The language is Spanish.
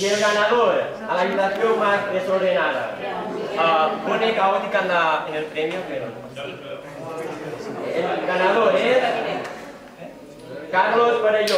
y el ganador a la habitación más desordenada. Uh, pone caótica en, el premio, pero... El ganador es... Carlos Perello.